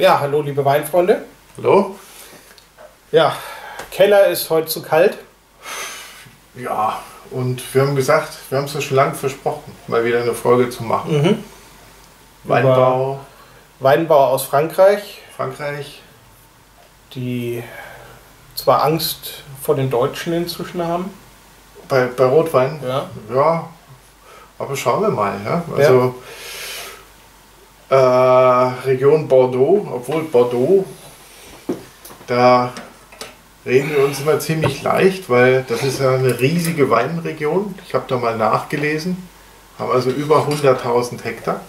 Ja, hallo liebe Weinfreunde. Hallo? Ja, Keller ist heute zu kalt. Ja, und wir haben gesagt, wir haben es ja schon lange versprochen, mal wieder eine Folge zu machen. Mhm. Weinbau, Weinbauer aus Frankreich, Frankreich. die zwar Angst vor den Deutschen inzwischen haben. Bei, bei Rotwein, Ja. ja, aber schauen wir mal. Ja? Also Äh, Region Bordeaux, obwohl Bordeaux, da reden wir uns immer ziemlich leicht, weil das ist ja eine riesige Weinregion. Ich habe da mal nachgelesen, haben also über 100.000 Hektar.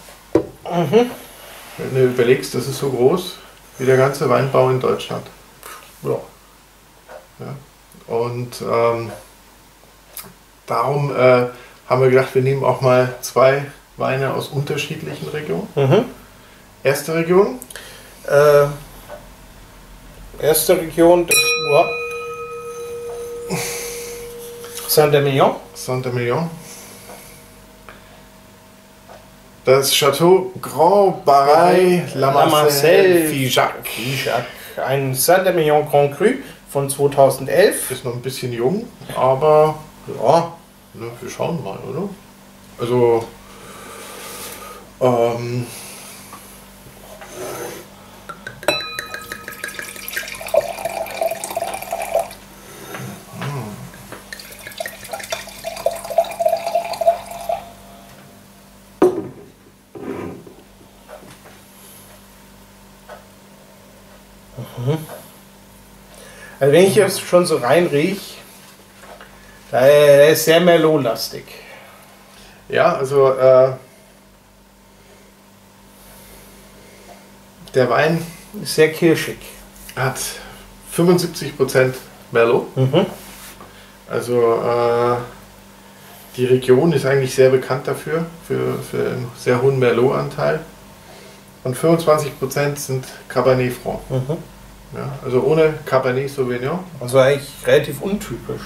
Wenn du überlegst, das ist so groß wie der ganze Weinbau in Deutschland. Ja. Und ähm, darum äh, haben wir gedacht, wir nehmen auch mal zwei Weine aus unterschiedlichen Regionen. Mhm. Erste Region, Äh, erste Region, das wow. Saint-Emilion. Saint-Emilion. Das Château Grand Bareil La Marcelle Figeac. Figeac. Ein Saint-Emilion Grand Cru von 2011. Ist noch ein bisschen jung, aber Ja, ne, wir schauen mal, oder? Also, ähm, also wenn ich jetzt schon so reinriech, da der ist sehr Merlot-lastig. ja, also äh, der Wein Ist Sehr kirschig. hat 75% Merlot. Mhm. Also äh, die Region ist eigentlich sehr bekannt dafür, für, für einen sehr hohen Merlot-Anteil. Und 25% sind Cabernet Franc. Mhm. Ja, also ohne Cabernet Sauvignon. Also eigentlich relativ untypisch.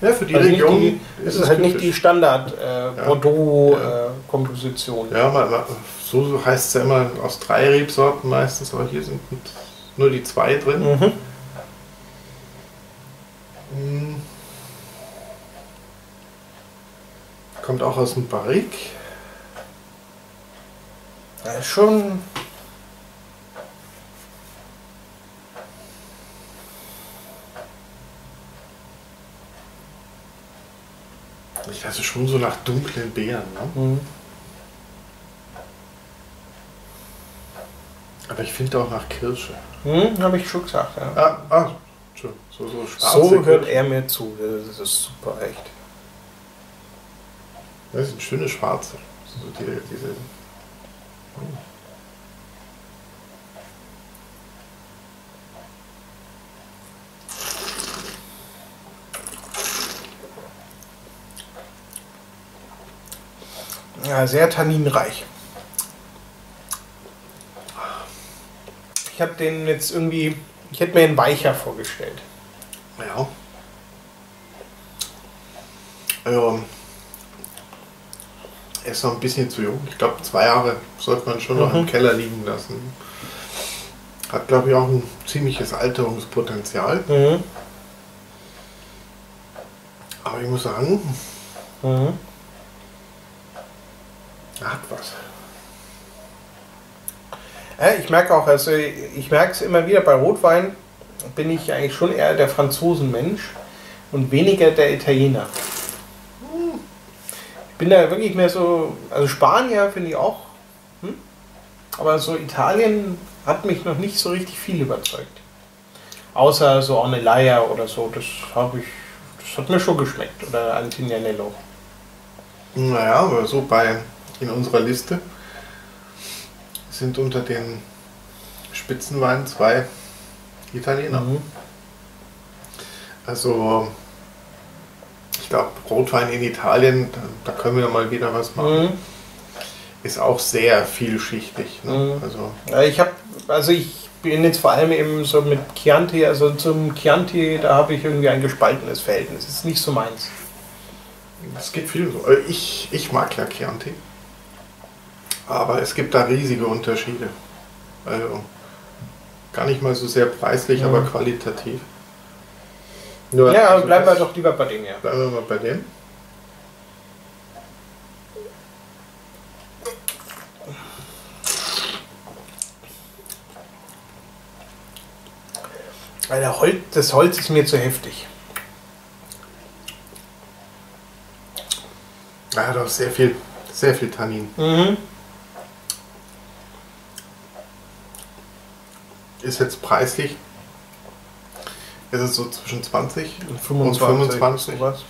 Ja, für die Also Region die, es ist halt nicht die typisch. Standard äh, Bordeaux-Komposition. Ja, man, man, so, heißt es ja immer aus drei Rebsorten meistens, aber hier sind nur die zwei drin. Mhm. Mm. Kommt auch aus dem. Das ist schon. Ich also schon so nach dunklen Beeren. Ne? Mhm. Aber ich finde auch nach Kirsche. Hm, habe ich schon gesagt, ja. Ah, ah so, so, so So hört er mir zu. Das ist super echt. Das sind schöne schwarze. So die, diese. Ja, sehr tanninreich. Ich habe den jetzt irgendwie. Ich hätte mir einen weicher vorgestellt. Ja. Also, er ist noch ein bisschen zu jung. Ich glaube, zwei Jahre sollte man schon noch Mhm. im Keller liegen lassen. Hat, glaube ich, auch ein ziemliches Alterungspotenzial. Mhm. Aber ich muss sagen, Mhm. er hat was. Ich merke auch, also ich merke es immer wieder bei Rotwein, bin ich eigentlich schon eher der Franzosenmensch und weniger der Italiener. Ich bin da wirklich mehr so, also Spanier finde ich auch, hm? aber so Italien hat mich noch nicht so richtig viel überzeugt. Außer so Ornellaia oder so, das habe ich, das hat mir schon geschmeckt. Oder Antignanello. Naja, aber so bei in unserer Liste sind unter den Spitzenweinen zwei Italiener. Mhm. Also ich glaube, Rotwein in Italien, da, können wir mal wieder was machen. Mhm. Ist auch sehr vielschichtig. Ne? Mhm. Also Ja, ich habe, also ich bin jetzt vor allem eben so mit Chianti, also zum Chianti, da habe ich irgendwie ein gespaltenes Verhältnis. Das ist nicht so meins. es gibt viel so. Äh, Ich, ich mag ja Chianti. Aber es gibt da riesige Unterschiede. Also Gar nicht mal so sehr preislich, Mhm. aber qualitativ. Nur, Ja, also bleiben wir doch lieber bei dem hier. Bleiben wir mal bei dem. Weil der Holz, das Holz ist mir zu heftig. Ja, doch sehr viel, sehr viel Tannin. Mhm. Ist jetzt preislich. Ist es so zwischen 20 Und 25, sowas.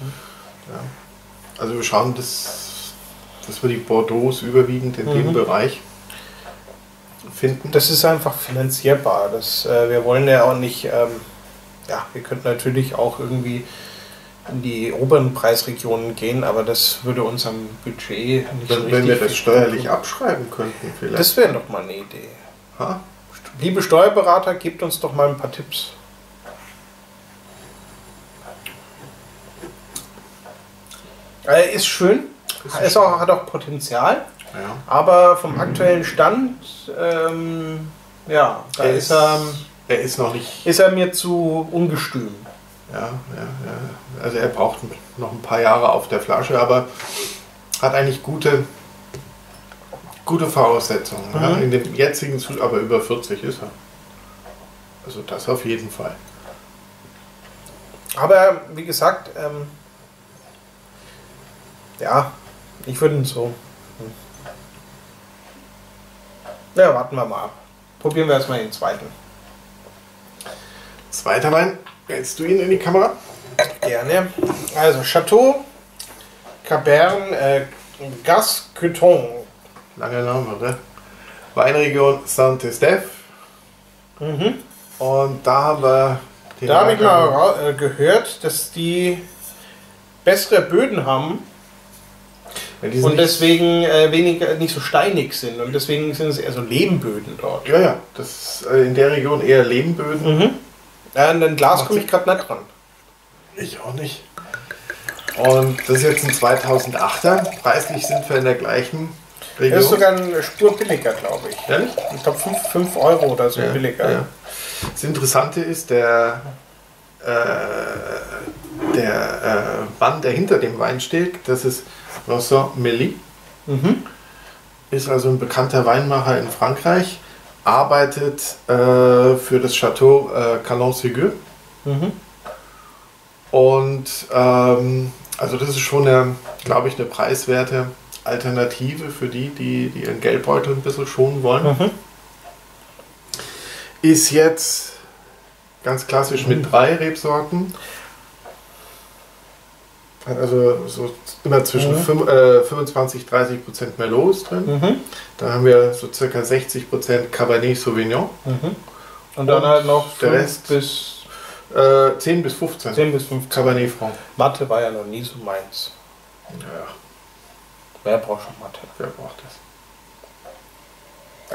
Also wir schauen, dass, dass wir die Bordeaux überwiegend in dem Mhm. Bereich finden. Das ist einfach finanzierbar. Das, äh, wir wollen ja auch nicht, ähm, ja, wir könnten natürlich auch irgendwie in die oberen Preisregionen gehen, aber das würde unserem Budget nicht so wenn, richtig wenn wir das steuerlich tun. abschreiben könnten vielleicht. Das wäre doch mal eine Idee. ha? Liebe Steuerberater, gebt uns doch mal ein paar Tipps. Äh, ist schön, Ist ist auch, hat auch Potenzial, Ja. aber vom aktuellen Stand, ähm, ja, da Er ist er, er ist noch nicht. ist er mir zu ungestüm. Ja, ja, ja. Also er braucht noch ein paar Jahre auf der Flasche, aber hat eigentlich gute, gute Voraussetzungen. Ja. Mhm. In dem jetzigen Zustand, aber über 40 ist er. Also das auf jeden Fall. Aber wie gesagt, ähm, ja, ich würde ihn so. hm. Ja, warten wir mal ab. Probieren wir erstmal den zweiten. Zweiter Wein. Hältst du ihn in die Kamera? Gerne. Also Chateau Cabern äh, Gascuton. Langer Name, oder? Weinregion Saint-Estèphe. Mhm. Und da haben wir Da habe ich mal äh, gehört, dass die bessere Böden haben Ja, und deswegen äh, weniger nicht so steinig sind und deswegen sind es eher so Lehmböden dort. Ja, ja, das ist äh, in der Region eher Lehmböden. Mhm. Ja, an den Glas komme ich gerade nicht dran. Ich auch nicht. Und das ist jetzt ein 2008er. Preislich sind wir in der gleichen Der ist sogar eine Spur billiger, glaube ich. Ehrlich? Ich glaube 5 Euro oder so Ja, billiger. ja. Das Interessante ist, der, äh, der äh, Mann, der hinter dem Wein steht, das ist Vincent Melly, Mhm. ist also ein bekannter Weinmacher in Frankreich, arbeitet äh, für das Chateau äh, Calon-Ségur. Mhm. Und ähm, also das ist schon, eine, glaube ich, eine preiswerte Alternative für die, die, die ihren Geldbeutel ein bisschen schonen wollen. Mhm. Ist jetzt ganz klassisch mit drei Rebsorten. Also so immer zwischen Mhm. fünf- äh, 25 30 Prozent Merlot ist drin. Mhm. Da haben wir so circa 60 Prozent Cabernet Sauvignon. Mhm. Und dann halt noch der Rest? bis Äh, 10 bis 15 10 bis 15. Cabernet Franc. Mathe war ja noch nie so meins. Ja, Wer braucht schon Mathe? wer braucht das?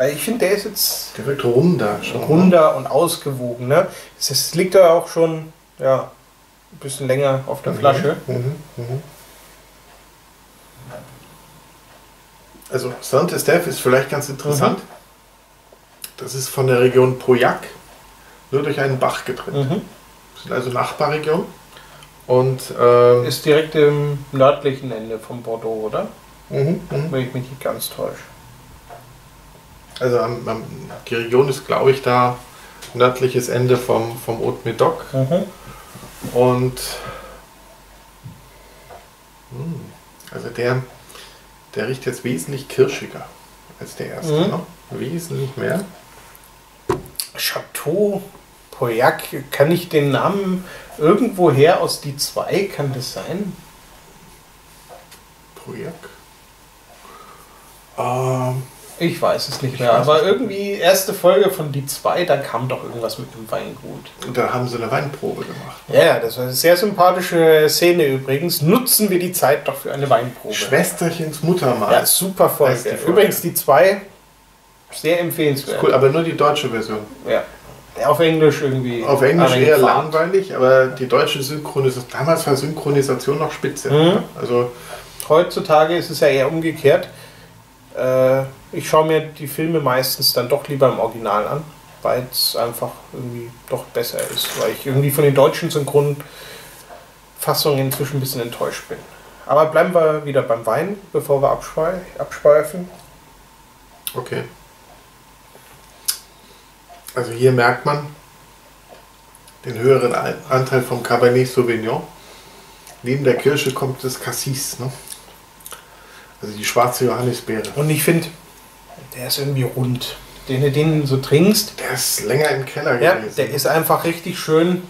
Also ich finde, der ist jetzt Der wirkt runder schon. ne? runder und ausgewogen. Ne? Es ist- liegt da auch schon ja, ein bisschen länger auf der Flasche. Mhm, mhm. Also Saint-Estèphe ist vielleicht ganz interessant. Mhm. Das ist von der Region Pauillac, nur durch einen Bach getrennt. Mhm. Das sind also Nachbarregionen. Und ähm, Ist direkt im nördlichen Ende von Bordeaux, oder? Mhm, mhm. Wenn ich mich nicht ganz täusche. also am, am, die Region ist, glaube ich, da nördliches Ende vom, vom Haute Médoc. Mhm. Und hm, also der, der riecht jetzt wesentlich kirschiger als der erste. Mhm. Ne? Wesentlich mehr. Chateau Pauillac, kann ich den Namen irgendwoher aus die zwei? Kann das sein? Projekt. Ähm, Ich weiß es nicht Ich mehr, aber irgendwie erste Folge von die zwei, da kam doch irgendwas mit dem Weingut. und da haben sie eine Weinprobe gemacht. Ja, das war eine sehr sympathische Szene übrigens. Nutzen wir die Zeit doch für eine Weinprobe. Schwesterchens Muttermal. Ja, super Folge. Die Folge. Übrigens die zwei, sehr empfehlenswert. Cool, aber nur die deutsche Version. Ja. Auf Englisch irgendwie. Auf Englisch eher fad. langweilig, aber die deutsche Synchronisation, damals war Synchronisation noch spitze. Mhm. Also Heutzutage ist es ja eher umgekehrt. Äh, ich schaue mir die Filme meistens dann doch lieber im Original an. weil es einfach irgendwie doch besser ist, weil ich irgendwie von den deutschen Synchronfassungen inzwischen ein bisschen enttäuscht bin. Aber bleiben wir wieder beim Wein, bevor wir abschwei- abschweifen. Okay. Also hier merkt man den höheren An- Anteil vom Cabernet Sauvignon. Neben der Kirsche kommt das Cassis, ne? Also die schwarze Johannisbeere. Und ich finde, der ist irgendwie rund. Den du den so trinkst, Der ist länger im Keller ja, gewesen. der ist einfach richtig schön.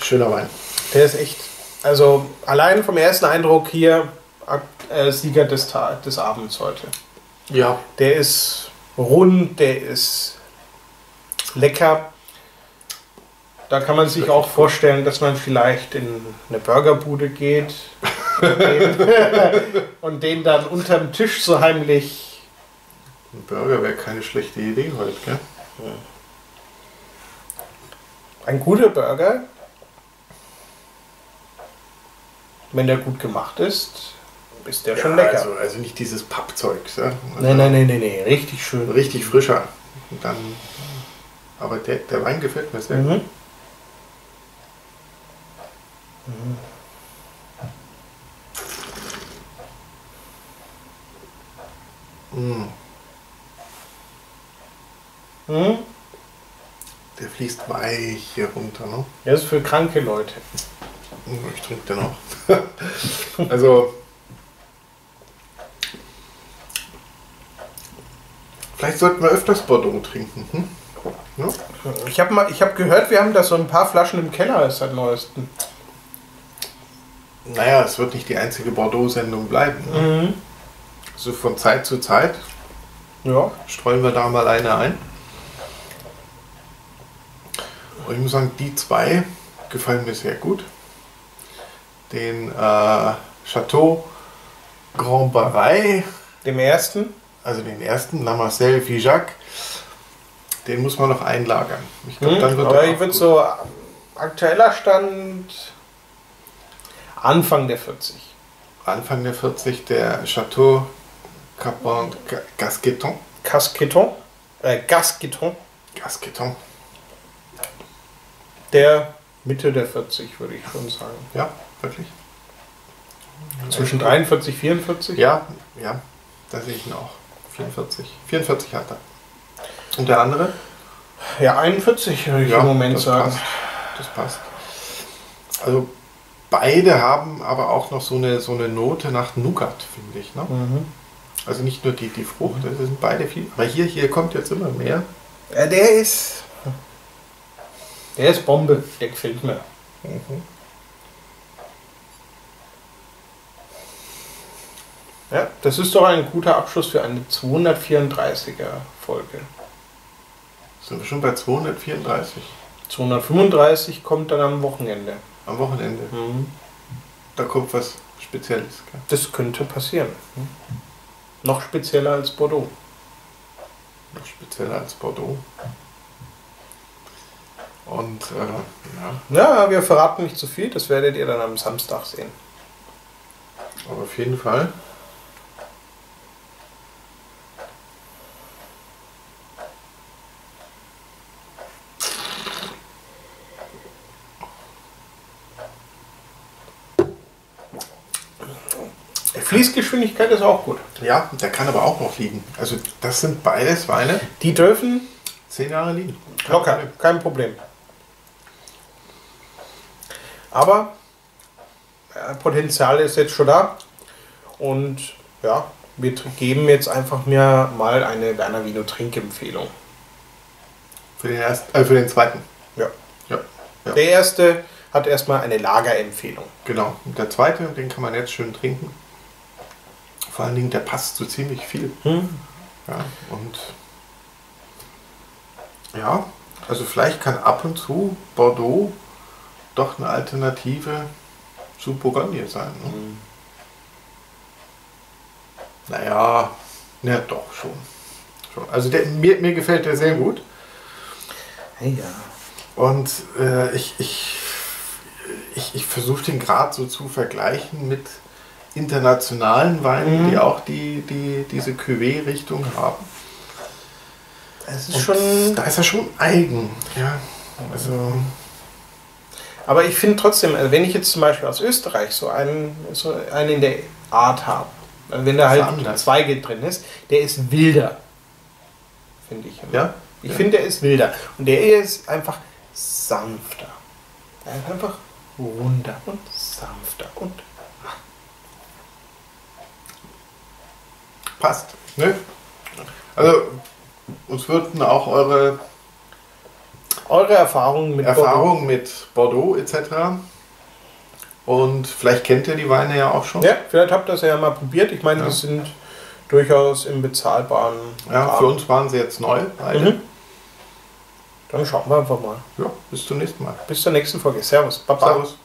Schöner Wein. Der ist echt. Also allein vom ersten Eindruck hier äh, Sieger des, Ta des Abends heute. Ja. Der ist rund, der ist lecker. Da kann man sich auch vorstellen, dass man vielleicht in eine Burgerbude geht und den, dann unterm Tisch so heimlich. Ein Burger wäre keine schlechte Idee heute, gell? Ein guter Burger, wenn der gut gemacht ist, ist der schon Ja, lecker. Also, also nicht dieses Pappzeug. Ja? Nein, nein, nein, nein, nein, richtig schön. Richtig frischer. Und dann, aber der, der Wein gefällt mir sehr gut. Mhm. Mm. Mhm. Der fließt weich hier runter. Ne? Der ist für kranke Leute. Mm, Ich trinke den auch. also. Vielleicht sollten wir öfters Bordeaux trinken. Hm? Ja? Ich habe habe gehört, wir haben da so ein paar Flaschen im Keller seit neuestem. Naja, es wird nicht die einzige Bordeaux-Sendung bleiben. Ne? Mhm. Also von Zeit zu Zeit Ja. streuen wir da mal eine ein. Und ich muss sagen, die zwei gefallen mir sehr gut. Den äh, Chateau Grand Bareil, Dem ersten. also den ersten, La Marcel Figeac, den muss man noch einlagern. Ich glaube, Mhm. dann wird Aber er ich würde so aktueller Stand Anfang der 40. Anfang der 40 der Chateau Capon Ga- Gasqueton. Casqueton. Äh, Gasqueton. Gasqueton, Der Mitte der 40, würde ich schon sagen. ja, wirklich. Zwischen 43, 44. Ja, ja, da sehe ich ihn auch. 44. 44 hat er. Und der andere? Ja, 41 würde ich im Moment das sagen. Passt. Das passt. Also beide haben aber auch noch so eine, so eine Note nach Nougat, finde ich. Ne? Mhm. Also nicht nur die, die Frucht, das sind beide viel. Aber hier, hier kommt jetzt immer mehr. Ja, der ist. Der ist Bombe. Der gefällt mir. Ja, das ist doch ein guter Abschluss für eine 234er Folge. Sind wir schon bei 234 235 kommt dann am Wochenende. am Wochenende. Mhm. Da kommt was Spezielles. Gell? Das könnte passieren. Noch spezieller als Bordeaux. Noch spezieller als Bordeaux. Und äh, ja, Ja, wir verraten nicht zu viel, das werdet ihr dann am Samstag sehen. aber auf jeden Fall. Fließgeschwindigkeit ist auch gut. Ja, der kann aber auch noch liegen. Also das sind beides Weine, Die dürfen 10 Jahre liegen. Kein locker, Problem. kein Problem. Aber äh, Potenzial ist jetzt schon da. Und ja, wir geben jetzt einfach mir mal eine Werner Vino Trinkempfehlung. Für den, ersten, äh, für den zweiten. Ja. Ja, ja. Der erste hat erstmal eine Lagerempfehlung. genau. Und der zweite, den kann man jetzt schön trinken. Vor allen Dingen, der passt zu ziemlich viel. Hm? Ja, und ja, also vielleicht kann ab und zu Bordeaux doch eine Alternative zu Bourgogne sein. Ne? Mhm. Naja, na doch schon. schon. Also der, mir, mir gefällt der sehr gut. Ja. Und äh, ich, ich, ich, ich versuche den gerade so zu vergleichen mit internationalen Weinen, Mhm. die auch die, die, diese Cuvée-Richtung haben. Es ist Und schon. Da ist er schon eigen. Ja. Also. Aber ich finde trotzdem, also wenn ich jetzt zum Beispiel aus Österreich so einen, so einen in der Art habe, also wenn da halt anders. Zweige drin ist, der ist wilder. Finde ich. immer. Ja? Ich Ja. finde, der ist wilder. Und der ist einfach sanfter. Er einfach runder und sanfter. Und Passt. Ne? Also, uns würden auch eure eure Erfahrungen mit Erfahrungen mit Bordeaux etc. Und vielleicht kennt ihr die Weine ja auch schon. Bordeaux- Ja, vielleicht habt ihr es ja mal probiert. Ich meine, Ja. die sind durchaus im bezahlbaren. Ja, Rahmen. für uns waren sie jetzt neu. Beide. Mhm. Dann schauen wir einfach mal. Ja, bis zum nächsten Mal. Bis zur nächsten Folge. Servus. Baba. Servus.